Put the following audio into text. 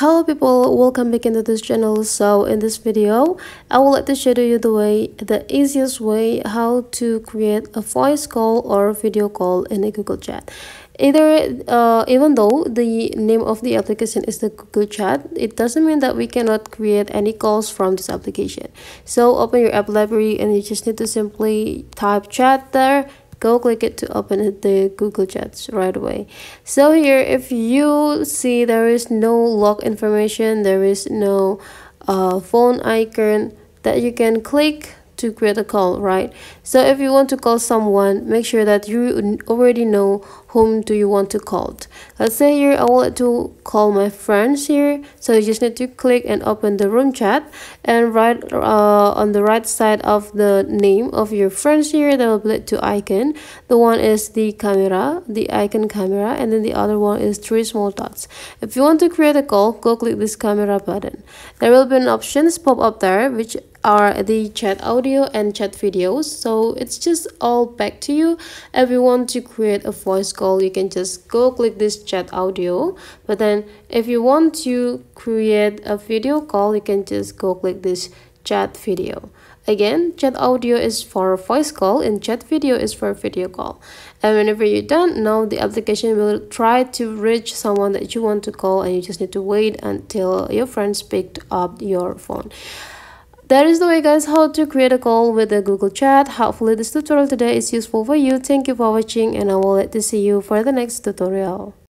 hello people. Welcome back into this channel. So in this video i would like to show you the way the easiest way how to create a voice call or video call in a google chat. Either uh, even though the name of the application is the google chat it doesn't mean that we cannot create any calls from this application. So open your app library and you just need to simply type chat there go click it to open the Google Chats right away. So here, if you see there is no log information, there is no uh, phone icon that you can click to create a call right? So if you want to call someone make sure that you already know whom do you want to call. Let's say here i want to call my friends here so you just need to click and open the room chat and right uh, on the right side of the name of your friends here there will be two icon. The one is the camera the icon camera and then the other one is three small dots. If you want to create a call go click this camera button. There will be an options pop up there which are the chat audio and chat videos. So it's just all back to you. If you want to create a voice call you can just go click this chat audio. But then if you want to create a video call you can just go click this chat video. Again chat audio is for voice call and chat video is for video call. And whenever you're done now the application will try to reach someone that you want to call and you just need to wait until your friends picked up your phone that is the way guys how to create a call with a Google Chat. Hopefully this tutorial today is useful for you. Thank you for watching and I will let to see you for the next tutorial.